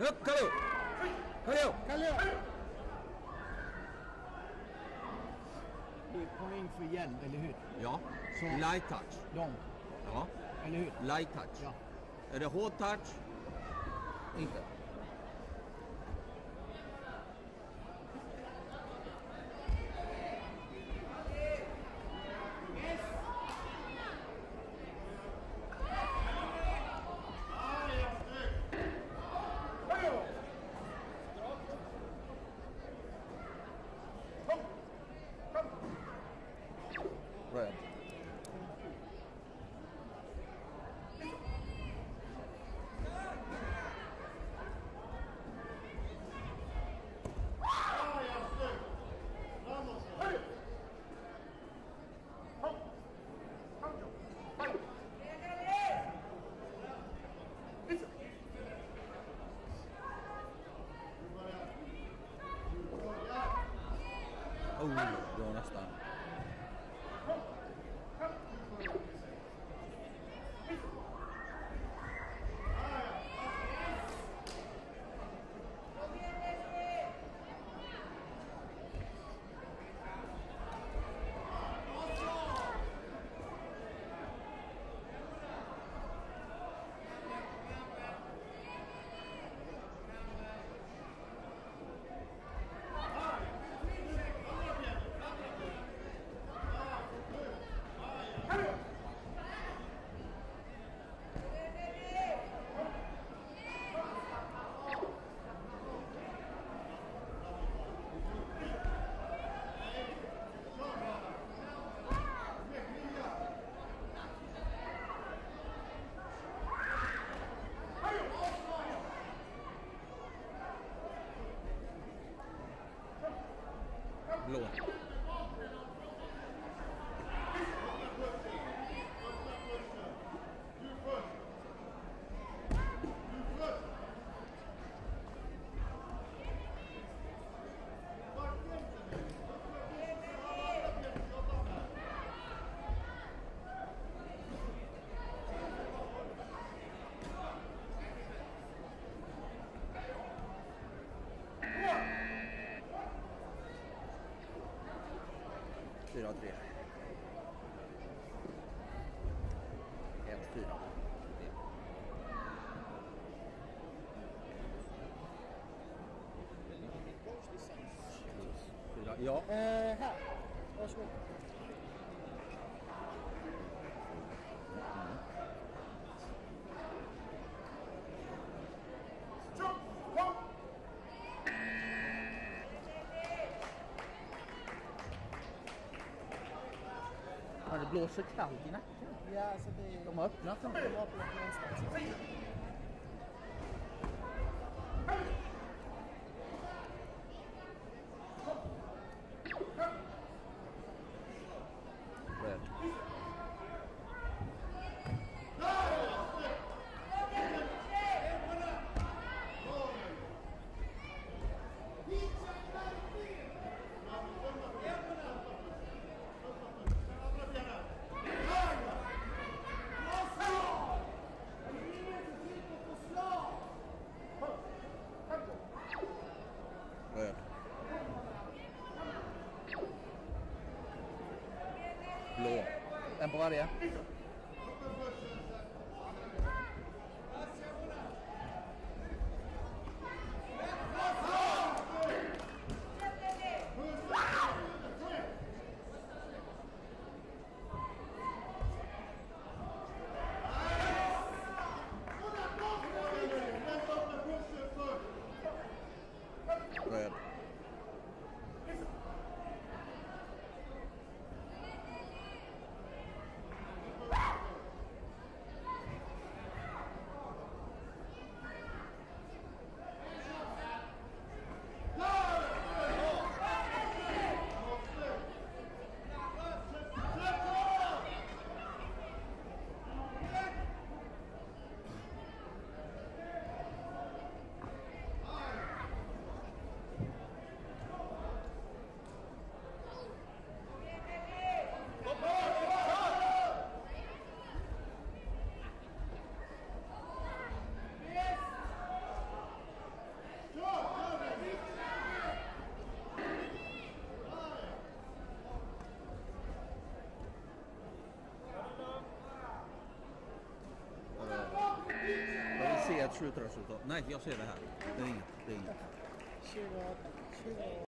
Upp, Kalle! Kalle! Kalle! Det är poäng för hjälm, eller hur? Ja. Så. Light touch. De, Ja. eller hur? Light touch. Ja. Är det hård touch? Inte. Det var Lord. Fyra, tre. Ett, fyra. tre. Plus fyra. Ja. Eh, här. Varsågod. Blåser kallt i nacken. Ja, alltså det... De har öppnat den. De har öppnat någonstans. Blå. En på varje. Se ett slutresultat. Nej, jag ser det här. Det är inget. Det är inget.